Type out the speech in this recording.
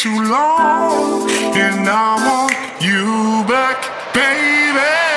too long, and I want you back, baby.